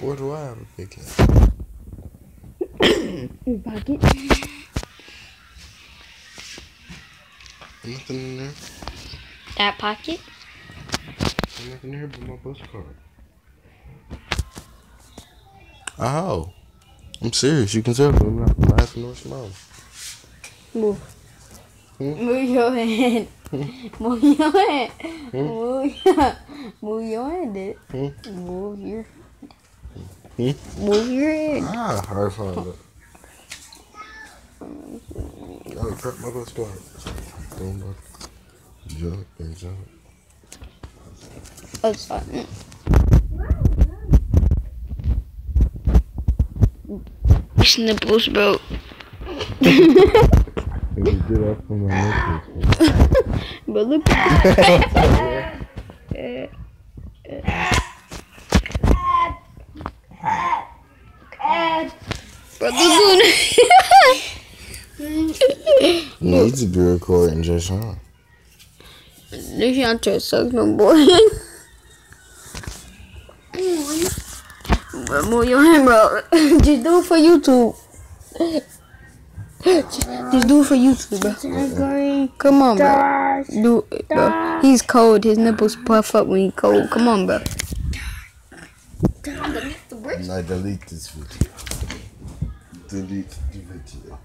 Where do I have a big head? Your pocket. Nothing in there. That pocket. Nothing in here but my bus card. Oh. I'm serious. You can tell me. I'm not laughing or smiling. Move. Hmm? Move your hand. Move your hand. Move your, move your hand, dude. Hmm? Move your. Hmm? Move. Ah, hard find it. Oh, crap, my bus card. Don't look. Jump and jump. Oh, sorry. Snipples broke. I can get off from my necklace. But look at Brother Luna. Needs to be recording just huh? This y'all try to suck no boy. Bro, move your hand, bro. Just do it for YouTube. Just do it for YouTube, bro. Come on, bro. Do it, bro. He's cold. His nipples puff up when he's cold. Come on, bro. I delete this video. Delete the video.